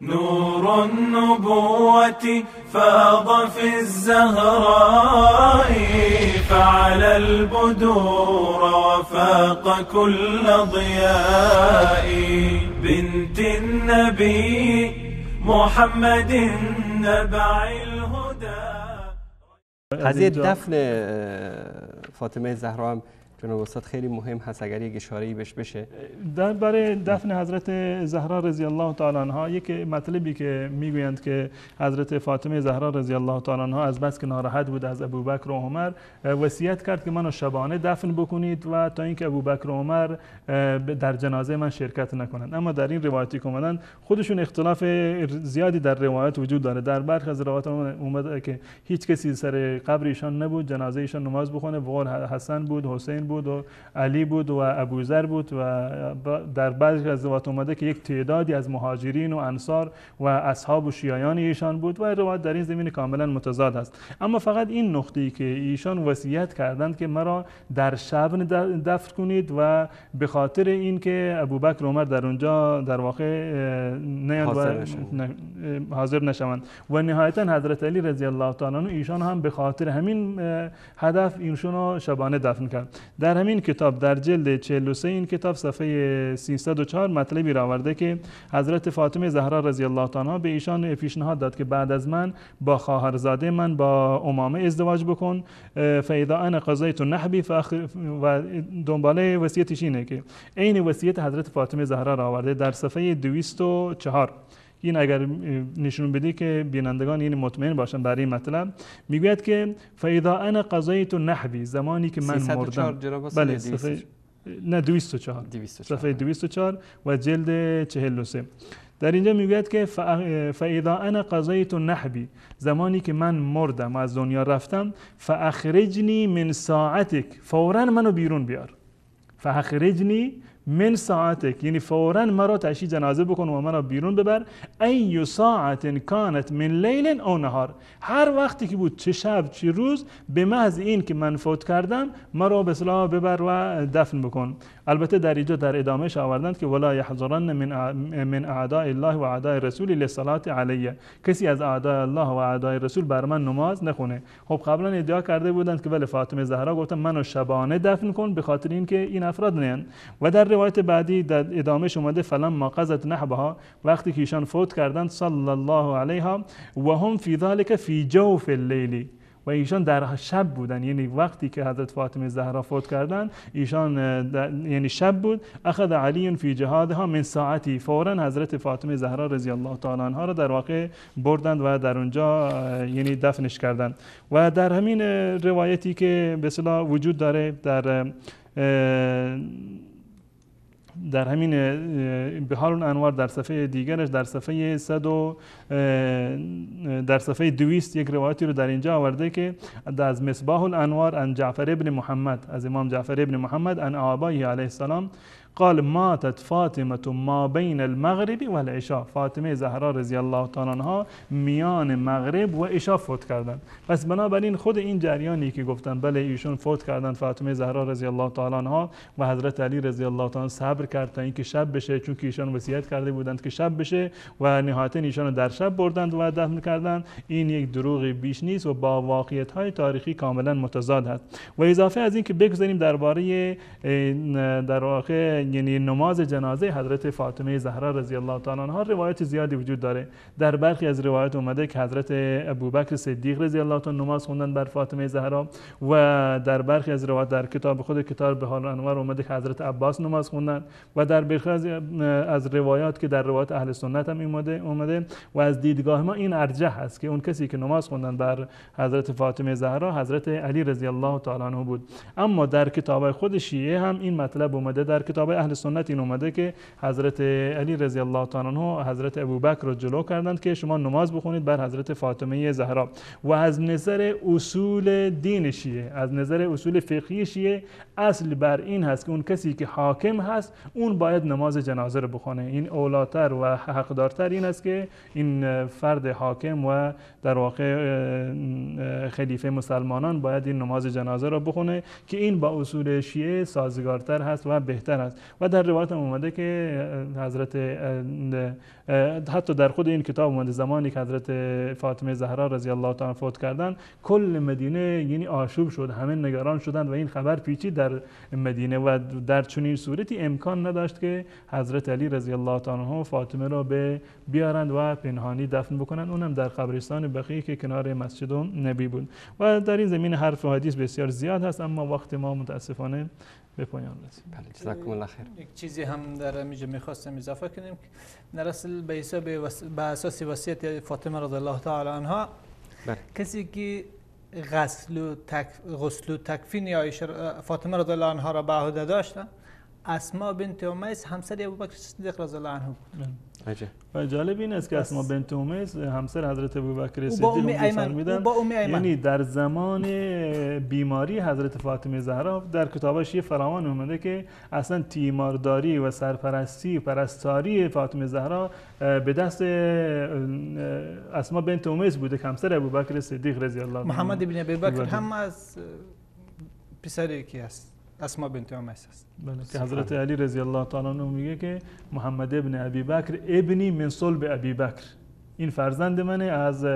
نور النبوة فاض في الزهراء فعلى البدور وفاق كل ضياء. بنت النبي محمد نبع الهدى. قضیه دفن فاطمة زهرا هم جناب استاد خیلی مهم هست اگر یک اشاره بهش بشه. در برای دفن حضرت زهرا رضی الله تعالی عنها یک مطلبی که می‌گویند که حضرت فاطمه زهرا رضی الله تعالی عنها از بس که ناراحت بود از ابوبکر و عمر وصیت کرد که منو شبانه دفن بکنید و تا اینکه ابوبکر و عمر در جنازه من شرکت نکنند. اما در این روایتی که اومدن خودشون اختلاف زیادی در روایت وجود داره. در برخی از روایات اومده که هیچ کسی سر قبر ایشان نبود جنازه ایشان نماز بخونه بقول حسن بود حسین بود و علی بود و ابوذر بود و در بعضی از روایات اومده که یک تعدادی از مهاجرین و انصار و اصحاب و شیعیان ایشان بود و روایت در این زمین کاملا متضاد است. اما فقط این نقطه ای که ایشان وصیت کردند که مرا در شب دفن کنید و به خاطر اینکه ابوبکر و عمر در اونجا در واقع حاضر, حاضر نشوند. و نهایتا حضرت علی رضی الله تعالی ایشان هم به خاطر همین هدف ایشون شبانه دفن کرد. در همین کتاب در جلد 43 این کتاب صفحه 304 مطلبی را آورده که حضرت فاطمه زهرا رضی الله تعالی به ایشان پیشنهاد داد که بعد از من با خواهرزاده من با امامه ازدواج بکن فاذا انا قضیت نحبی و دنباله وصیتش اینه که عین وصیت حضرت فاطمه زهرا را آورده در صفحه 204 این اگر نشون بده که بینندگان این مطمئن باشن برای این مطلب می‌گوید که فاذا انا قضیت نحبی زمانی که من مردم بله صفحه نه 204 صفحه 204 و جلد 43 در اینجا می‌گوید که فاذا انا قضیت نحبی زمانی که من مردم و از دنیا رفتم فاخرجنی من ساعتک فورا منو بیرون بیار. فاخرجنی من ساعتک یعنی فورا مرا تشی جنازه بکن و مرا بیرون ببر. ای ساعت کانت من لیل او نهار. هر وقتی که بود چه شب چه روز به محض این که من فوت کردم مرا به اصطلاح ببر و دفن بکن. البته در اینجا در ادامهش آوردند که ولا یحضرن من من اعداء الله و اعداء رسول للصلاه علیه. کسی از اعداء الله و اعداء رسول بر من نماز نخونه. خب قبلا ادعا کرده بودند که بله فاطمه زهرا گفتم منو شبانه دفن کن به خاطر اینکه این افراد نه. و در روایت بعدی در ادامه اومده فلم ما قضت نحبها وقتی که ایشان فوت کردند صلی الله علیها و هم فی ذلك فی جوف اللیل. و ایشان در شب بودن یعنی وقتی که حضرت فاطمه زهرا فوت کردن ایشان یعنی شب بود اخذ علی فی جهادها من ساعتی. فورا حضرت فاطمه زهرا رضی الله تعالی عنها را در واقع بردند و در اونجا یعنی دفنش کردند. و در همین روایتی که به وجود داره در در همین بحار انوار در صفحه دیگرش در صفحه 100 در صفحه 200 یک روایتی رو در اینجا آورده که از مصباح الانوار ان جعفر ابن محمد از امام جعفر ابن محمد ان آبایی علیه السلام قال ماتت فاطمه ما بین المغرب و العشاء. فاطمه زهرا رضی الله تعالی عنها میان مغرب و عشاء فوت کردند. پس بنابراین خود این جریانی که گفتن بله ایشون فوت کردن فاطمه زهرا رضی الله تعالی عنها و حضرت علی رضی الله تعالی صبر کرد تا اینکه شب بشه چون که ایشان وصیت کرده بودند که شب بشه و نهایتا ایشان در شب بردند و دفن کردند. این یک دروغ بیش نیست و با واقعیت های تاریخی کاملا متضاد است و اضافه از اینکه بگذاریم درباره در واقع یعنی نماز جنازه حضرت فاطمه زهرا رضی الله تعالی عنها روایت زیادی وجود داره. در برخی از روایت اومده که حضرت ابوبکر صدیق رضی الله تعالی نماز خوندن بر فاطمه زهرا و در برخی از روایت در کتاب خود کتاب بهار انوار اومده که حضرت عباس نماز خوندن و در برخی از روایات که در روایت اهل سنت هم اومده اومده و از دیدگاه ما این ارجح است که اون کسی که نماز خوندن بر حضرت فاطمه زهرا حضرت علی رضی الله تعالی عنه بود. اما در کتاب خود شیعه هم این مطلب اومده در کتاب اهل سنت این اومده که حضرت علی رضی الله تعالی عنه حضرت ابوبکر رو جلو کردند که شما نماز بخونید بر حضرت فاطمه زهرا. و از نظر اصول دین شیعه از نظر اصول فقهی شیعه اصل بر این هست که اون کسی که حاکم هست اون باید نماز جنازه رو بخونه. این اولاتر و حقدارتر این است که این فرد حاکم و در واقع خلیفه مسلمانان باید این نماز جنازه رو بخونه که این با اصول شیعه سازگارتر هست و بهتر است. و در روایت هم اومده که حضرت حتی در خود این کتاب اومده زمانی که حضرت فاطمه زهرا رضی الله تعالی فوت کردن کل مدینه یعنی آشوب شد همه نگران شدند و این خبر پیچید در مدینه و در چنین صورتی امکان نداشت که حضرت علی رضی الله تعالی فاطمه را به بیارند و پنهانی دفن بکنند. اونم در قبرستان بقیه که کنار مسجد نبی بود. و در این زمین حرف و حدیث بسیار زیاد هست اما وقت ما متاسفانه به پایان رسید. بله خیر یک چیزی هم در اینجا می‌خواستم اضافه کنیم در اصل به حساب به اساس وصیت فاطمه رضی الله تعالی عنها بله. کسی که غسل و تک غسل و تکفین یا فاطمه رضی الله عنها را به عهده داشته اسما بنت امیس همسر ابوبکر صدیق رضی الله عنه بود. بله. و جالب این است که اسما بنت امیس همسر حضرت ابوبکر صدیق میدن یعنی در زمان بیماری حضرت فاطمه زهرا در کتابش یه فراوان اومده که اصلا تیمارداری و سرپرستی و پرستاری فاطمه زهرا به دست اسما بنت امیس بوده که همسر ابوبکر صدیق رضی الله عنه. محمد ابن ابوبکر هم از پسری کی است اسما بنت امیس است. بله که حضرت علی رضی الله تعالی عنه میگه که محمد ابن ابی بکر ابنی من صلب ابی بکر. این فرزند منه از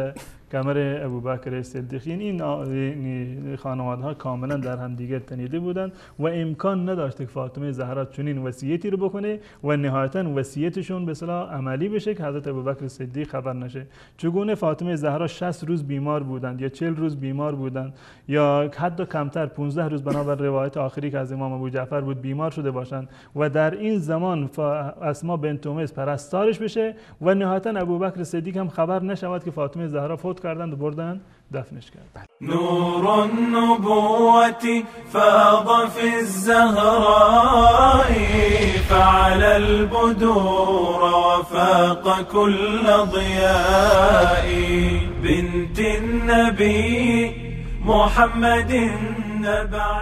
کمر ابوبکر صدیق این خانواده ها کاملا در هم دیگر تنیده بودند و امکان نداشت که فاطمه زهرا چنین وصیتی رو بکنه و نهایتا وصیتشون به صلاح عملی بشه که حضرت ابوبکر صدیق خبر نشه. چگونه فاطمه زهرا 60 روز بیمار بودند یا 40 روز بیمار بودند یا حتی کمتر 15 روز بنابر روایت آخری که از امام ابو جعفر بود بیمار شده باشند و در این زمان اسما بنت امیس پرستارش بشه و نهایتا ابوبکر صدیق هم خبر نشود که فاطمه زهرا فوت کردند و بردن دفنش کرد نور النبوة فاض في الزهراء فعل البدور وفاق كل ضياء. بنت النبي محمد نبع